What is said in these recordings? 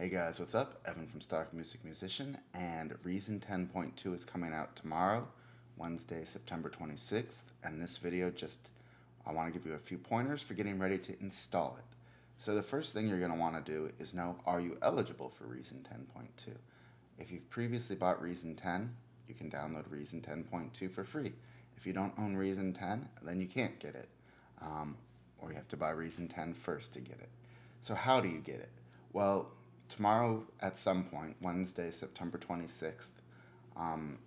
Hey guys, what's up? Evan from Stock Music Musician, and Reason 10.2 is coming out tomorrow, Wednesday, September 26th. And this video just, I want to give you a few pointers for getting ready to install it. So the first thing you're going to want to do is know, are you eligible for Reason 10.2? If you've previously bought Reason 10, you can download Reason 10.2 for free. If you don't own Reason 10, then you can't get it. Um, or you have to buy Reason 10 first to get it. So how do you get it? Well, tomorrow at some point, Wednesday, September 26th, um,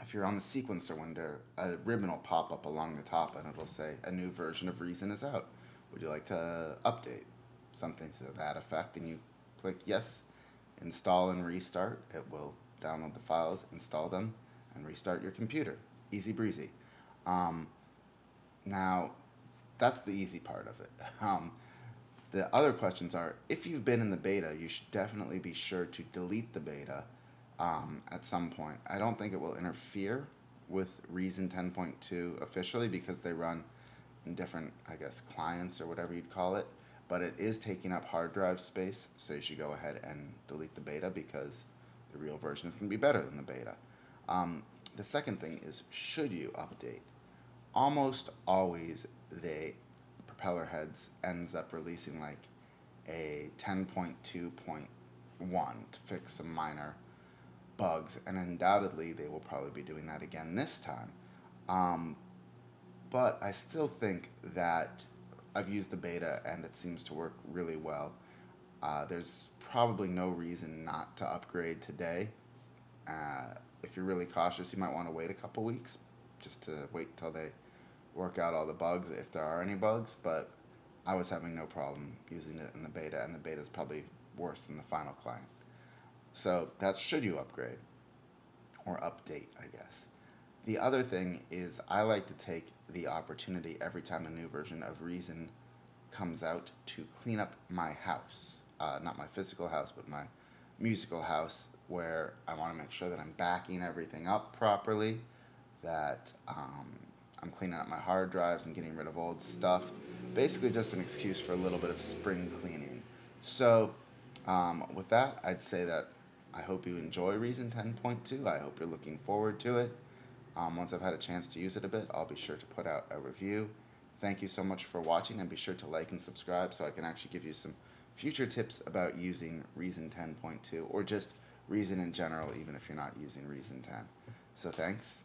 if you're on the sequencer window, a ribbon will pop up along the top and it'll say a new version of Reason is out. Would you like to update? Something to that effect, and you click yes, install and restart. It will download the files, install them, and restart your computer. Easy breezy. Um, now, that's the easy part of it. Um, the other questions are, if you've been in the beta, you should definitely be sure to delete the beta um, at some point. I don't think it will interfere with Reason 10.2 officially because they run in different, I guess, clients or whatever you'd call it. But it is taking up hard drive space, so you should go ahead and delete the beta because the real version is going to be better than the beta. Um, the second thing is, should you update? Almost always they Propellerheads ends up releasing like a 10.2.1 to fix some minor bugs, and undoubtedly they will probably be doing that again this time. Um, but I still think that I've used the beta and it seems to work really well. Uh, there's probably no reason not to upgrade today. Uh, if you're really cautious, you might want to wait a couple weeks just to wait until they work out all the bugs if there are any bugs. But I was having no problem using it in the beta, and the beta is probably worse than the final client. So that's should you upgrade or update, I guess. The other thing is I like to take the opportunity every time a new version of Reason comes out to clean up my house. Uh, not my physical house, but my musical house, where I want to make sure that I'm backing everything up properly, that um, I'm cleaning up my hard drives and getting rid of old stuff. Basically, just an excuse for a little bit of spring cleaning. So, um, with that, I'd say that I hope you enjoy Reason 10.2. I hope you're looking forward to it. Um, once I've had a chance to use it a bit, I'll be sure to put out a review. Thank you so much for watching, and be sure to like and subscribe so I can actually give you some future tips about using Reason 10.2 or just Reason in general, even if you're not using Reason 10. So thanks,